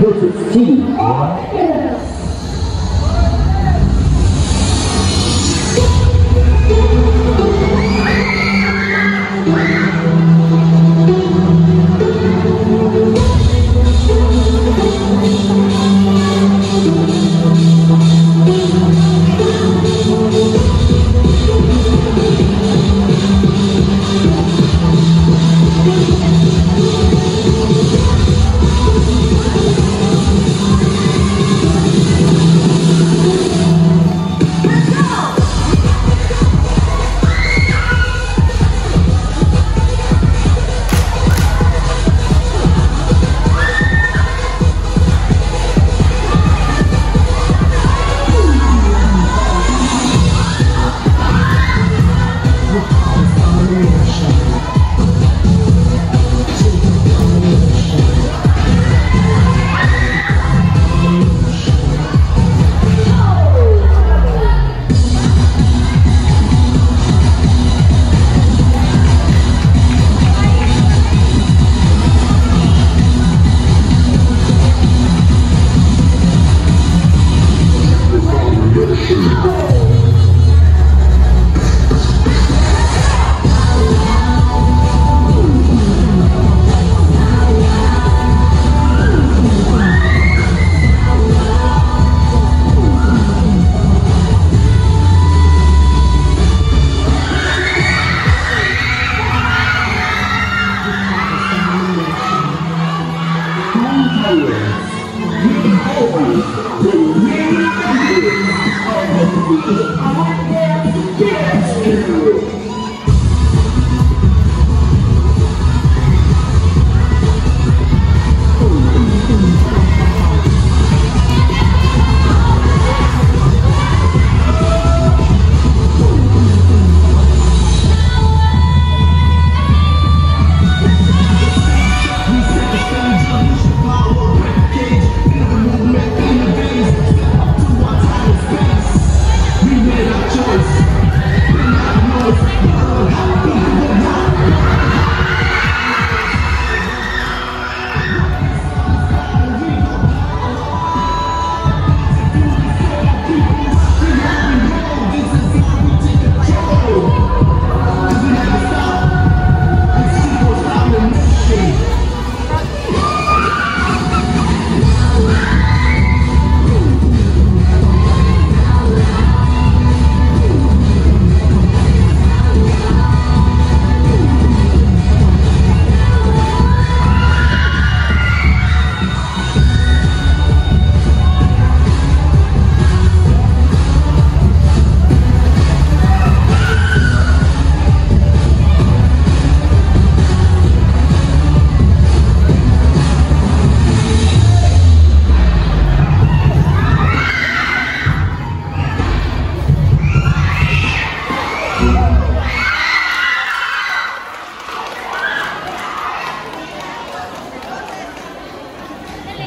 六十四 g Oh, my God.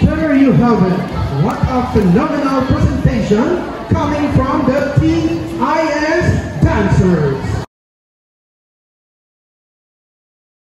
There you have it. What a phenomenal presentation coming from the TIS dancers.